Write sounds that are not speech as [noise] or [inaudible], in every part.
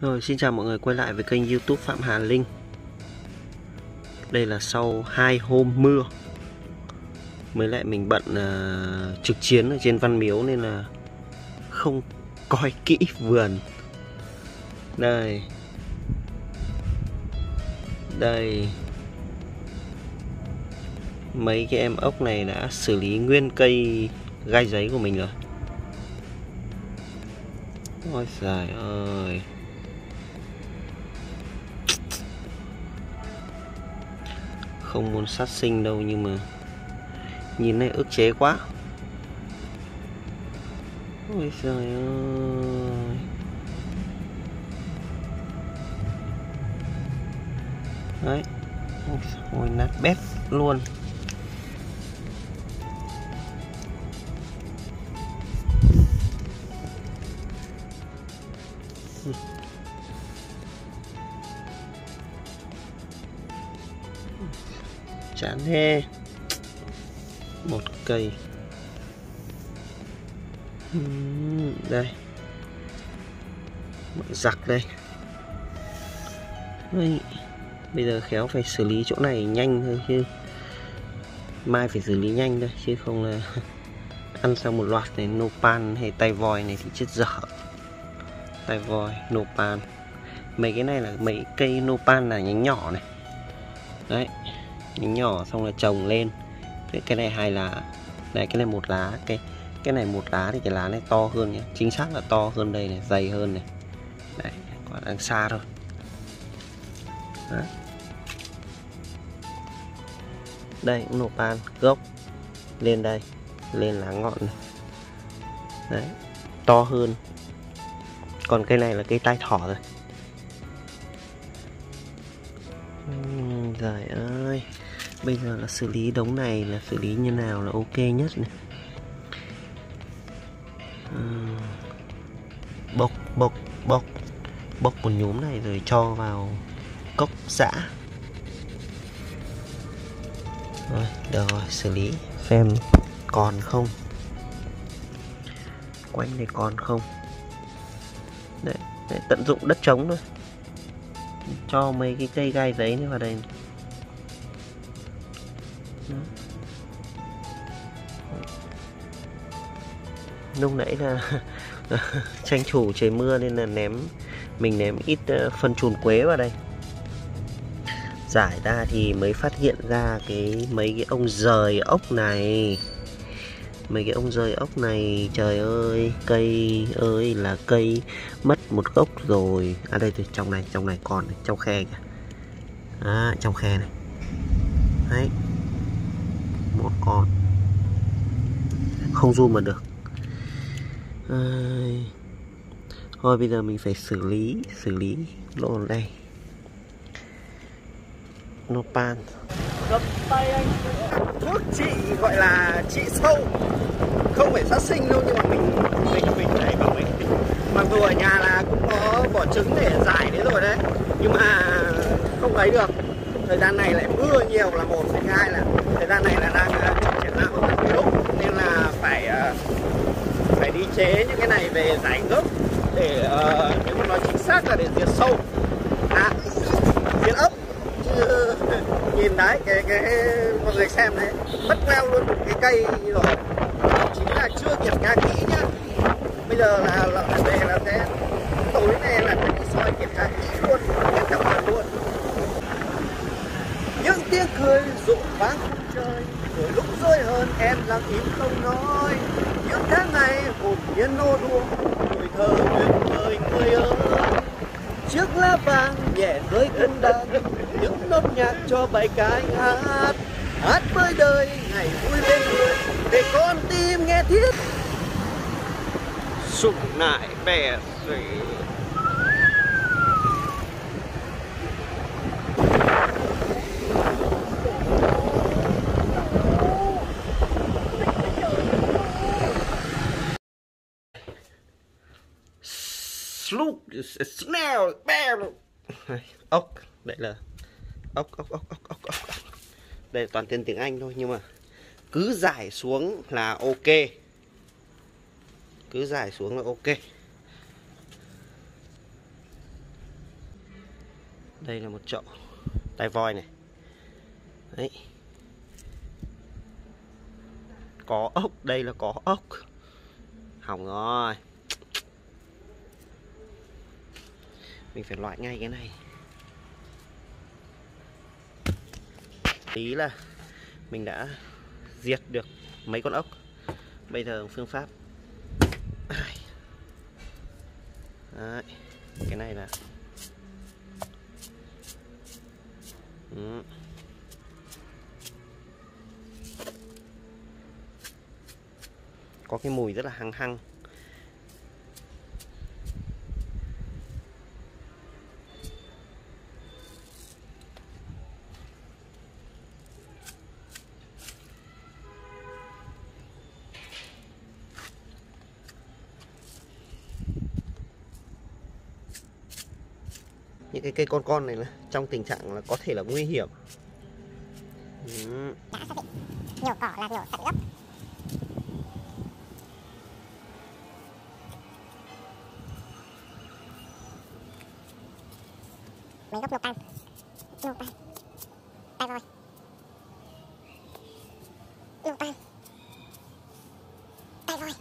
Rồi xin chào mọi người quay lại với kênh youtube Phạm Hà Linh. Đây là sau hai hôm mưa Mới lại mình bận uh, trực chiến ở trên Văn Miếu nên là không coi kỹ vườn. Đây. Đây. Mấy cái em ốc này đã xử lý nguyên cây gai giấy của mình rồi. Ôi trời ơi. Không muốn sát sinh đâu, nhưng mà Nhìn này ức chế quá. Ôi trời ơi. Đấy. Ôi nát bét luôn. Chán thế một cây. Đây. Giặc đây. Ây. bây giờ khéo phải xử lý chỗ này nhanh thôi chứ. Mai phải xử lý nhanh thôi, chứ không là [laughs] ăn xong một loạt này, nopan hay tay voi này thì chết dở. Tay voi, nopan. Mấy cái này là mấy cây nopan là nhánh nhỏ này. Đấy nhánh nhỏ xong là trồng lên. Cái, này hai lá này cái này một lá cái cái này một lá thì cái lá này to hơn nhé chính xác là to hơn đây này dày hơn này. Đấy còn đang xa thôi. Đó. đây cũng nộp ban gốc lên đây lên lá ngọn này. Đấy to hơn. Còn cây này là cây tai thỏ rồi. Trời ơi bây giờ là xử lý đống này là xử lý như nào là ok nhất này. À, bốc bốc bốc. Bốc một nhóm này rồi cho vào cốc giã rồi được rồi xử lý. Xem còn không. Quanh này còn không. Đấy, đấy tận dụng đất trống thôi. Cho mấy cái cây gai giấy này vào đây lúc nãy là [laughs] tranh thủ trời mưa nên là ném mình ném ít ờ, phân chuồn quế vào đây. Giải ra thì mới phát hiện ra cái mấy cái ông rời ốc này. Mấy cái ông rời ốc này trời ơi cây ơi là cây mất một gốc rồi. À đây thì trong này trong này còn này, trong khe kìa. À, trong khe này. Đấy. Một con. Không zoom mà được à, thôi bây giờ mình phải xử lý xử lý lỗ đây. Nopan cầm tay anh. Thuốc trị gọi là trị sâu. Không phải sát sinh đâu nhưng mà mình mình mình này bảo mình. Mặc dù ở nhà là cũng có bỏ trứng để giải đấy rồi đấy. Nhưng mà không ấy được. Thời gian này lại mưa nhiều là một thứ hai là thời gian này là đang uh, triển lãm ở các miếu nên là phải uh, phải đi chế những cái này về giải gốc để uh, nếu mà nói chính xác là để diệt sâu à, diệt ốc chứ nhìn đấy cái cái mọi người xem đấy mất leo luôn một cái cây rồi chính là chưa kiểm tra kỹ nhá bây giờ là là về là sẽ tối nay là phải đi soi kiểm tra kỹ luôn kiểm tra hoàn luôn những tiếng cười rộn vang khung trời rồi lúc rơi hơn em lặng im không nói. Những tháng ngày hồn nhiên nô đùa, tuổi thơ tuyệt vời người ơi. Chiếc lá vàng nhẹ rơi cung đàn, những nốt nhạc cho bài ca hát. Hát với đời, ngày vui bên người, để con tim nghe thiết. Sụng nại bè rỉ snail, bear ốc, đây là ốc, ốc, ốc, ốc, ốc, ốc. Đây là toàn tên tiếng Anh thôi nhưng mà cứ giải xuống là ok. Cứ giải xuống là ok. đây là một chậu tai voi này đấy có ốc đây là có ốc hỏng rồi mình phải loại ngay cái này tí là mình đã diệt được mấy con ốc bây giờ phương pháp Đấy. cái này là ừ. có cái mùi rất là hăng hăng những cái cây con con này là trong tình trạng là có thể là nguy hiểm. Ừ. đã xác định. Nhổ cỏ là nhổ tận gốc mấy gốc nộp tan nộp tan tay rồi. Nộp tan rồi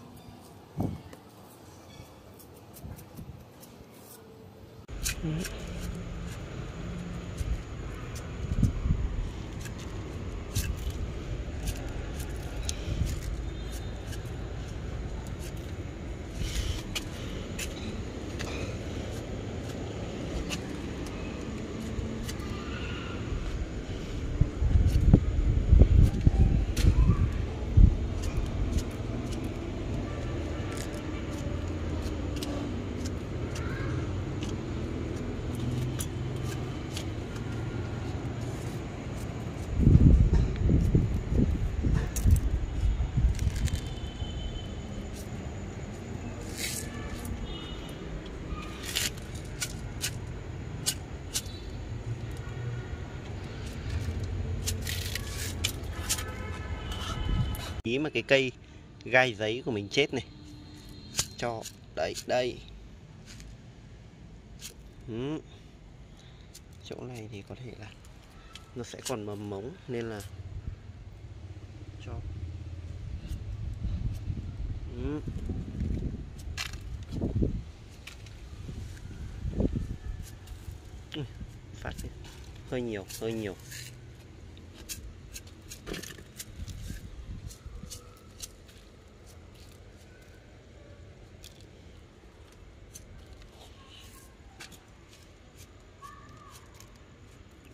ý mà cái cây gai giấy của mình chết này. Cho, đấy, đây. Ừ. chỗ này thì có thể là nó sẽ còn mầm mống nên là cho. Ừ. ừ phát hơi nhiều hơi nhiều.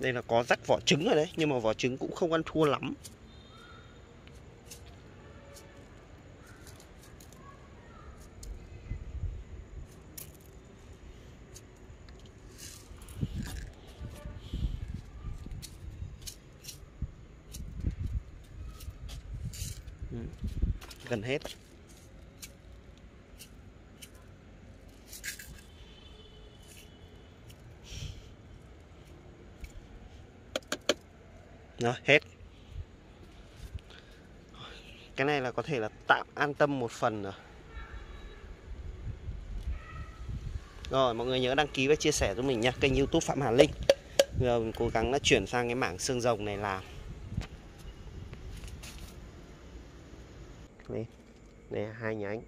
Đây là có rắc vỏ trứng rồi đấy, nhưng mà vỏ trứng cũng không ăn thua lắm. Ừ, gần hết. Rồi, hết. Cái này là có thể là tạm an tâm một phần rồi. Rồi, mọi người nhớ đăng ký và chia sẻ cho mình nha, kênh YouTube Phạm Hà Linh. Giờ mình cố gắng đã chuyển sang cái mảng xương rồng này làm. Đây, đây hai nhánh.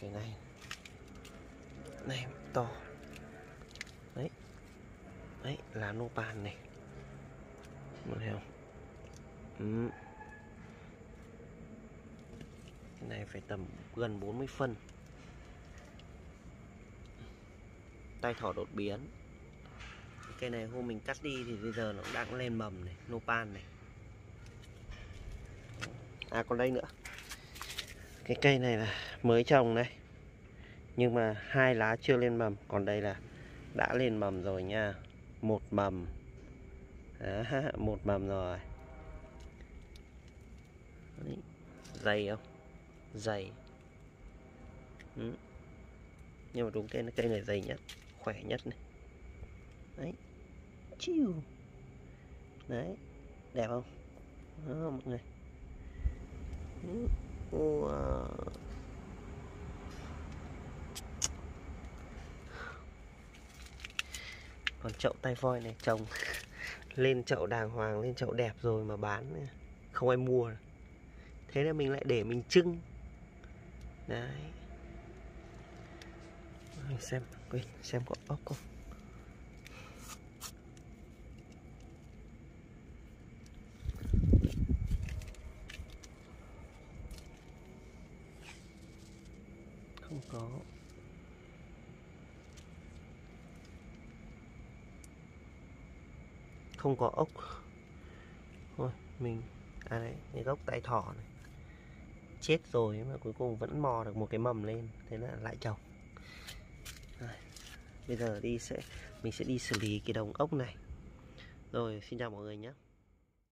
Cái này. Này to đấy, là nô bàn này. Mọi thấy không? Ừ. cái này phải tầm gần 40 phân. Tay thỏ đột biến. Cây này hôm mình cắt đi thì bây giờ nó đang lên mầm này, nô pan này. À còn đây nữa. Cái cây này là mới trồng đây nhưng mà hai lá chưa lên mầm, còn đây là đã lên mầm rồi nha một mầm. À, [laughs] một mầm rồi. Đấy. dày không? Dày. Ừ. nhưng mà đúng cây cây này dày nhất khỏe nhất này. Đấy. Chiu. Đấy đẹp không? Đó mọi người. Wow. Còn chậu tay voi này, trồng lên chậu đàng hoàng, lên chậu đẹp rồi mà bán không ai mua. Thế nên mình lại để mình trưng. Đấy. Mình xem, quên, xem có ốc không. Không có. Không có ốc. Thôi mình à đấy cái gốc tay thỏ này. Chết rồi mà cuối cùng vẫn mò được một cái mầm lên thế là lại trồng. Đây, bây giờ đi sẽ mình sẽ đi xử lý cái đồng ốc này. Rồi xin chào mọi người nhé.